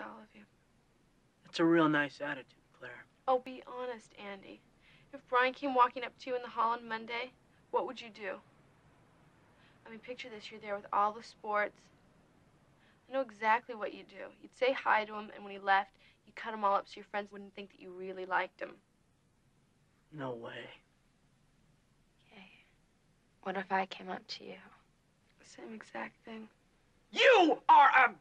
all of you. That's a real nice attitude, Claire. Oh, be honest, Andy. If Brian came walking up to you in the hall on Monday, what would you do? I mean, picture this. You're there with all the sports. I know exactly what you'd do. You'd say hi to him, and when he left, you'd cut him all up so your friends wouldn't think that you really liked him. No way. Okay. What if I came up to you? Same exact thing. You are a!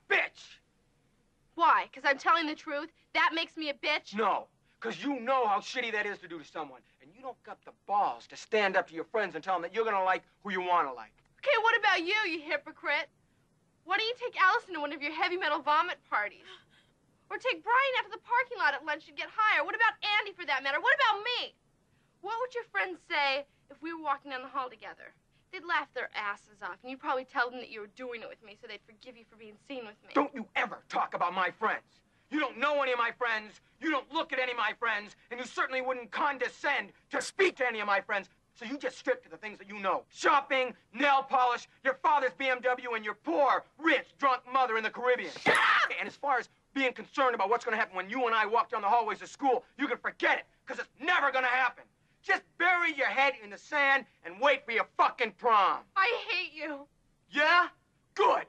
Why? Because I'm telling the truth? That makes me a bitch? No, because you know how shitty that is to do to someone. And you don't got the balls to stand up to your friends and tell them that you're gonna like who you wanna like. Okay, what about you, you hypocrite? Why don't you take Allison to one of your heavy metal vomit parties? Or take Brian out to the parking lot at lunch and get high? Or what about Andy, for that matter? What about me? What would your friends say if we were walking down the hall together? They'd laugh their asses off, and you'd probably tell them that you were doing it with me so they'd forgive you for being seen with me. Don't you ever talk about my friends. You don't know any of my friends, you don't look at any of my friends, and you certainly wouldn't condescend to speak to any of my friends. So you just strip to the things that you know. Shopping, nail polish, your father's BMW, and your poor, rich, drunk mother in the Caribbean. Shut up! And as far as being concerned about what's gonna happen when you and I walk down the hallways of school, you can forget it, because it's never gonna happen. Just bury your head in the sand and wait for your fucking prom. I hate you. Yeah? Good.